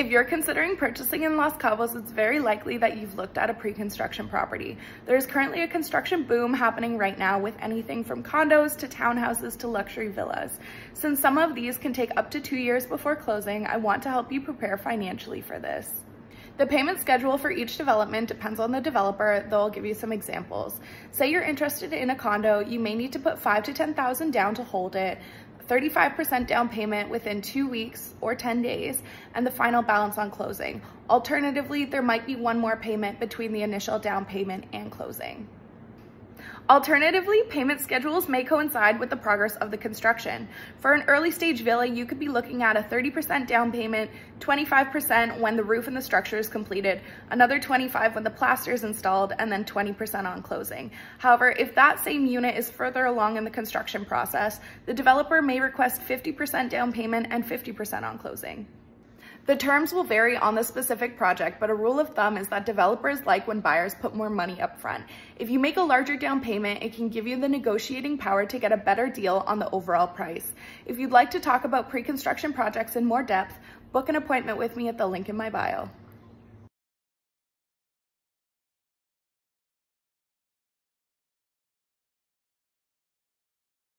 If you're considering purchasing in Los Cabos, it's very likely that you've looked at a pre-construction property. There's currently a construction boom happening right now with anything from condos to townhouses to luxury villas. Since some of these can take up to two years before closing, I want to help you prepare financially for this. The payment schedule for each development depends on the developer, though I'll give you some examples. Say you're interested in a condo, you may need to put five to 10,000 down to hold it, 35% down payment within two weeks or 10 days, and the final balance on closing. Alternatively, there might be one more payment between the initial down payment and closing. Alternatively, payment schedules may coincide with the progress of the construction. For an early stage villa, you could be looking at a 30% down payment, 25% when the roof and the structure is completed, another 25 when the plaster is installed, and then 20% on closing. However, if that same unit is further along in the construction process, the developer may request 50% down payment and 50% on closing. The terms will vary on the specific project, but a rule of thumb is that developers like when buyers put more money up front. If you make a larger down payment, it can give you the negotiating power to get a better deal on the overall price. If you'd like to talk about pre-construction projects in more depth, book an appointment with me at the link in my bio.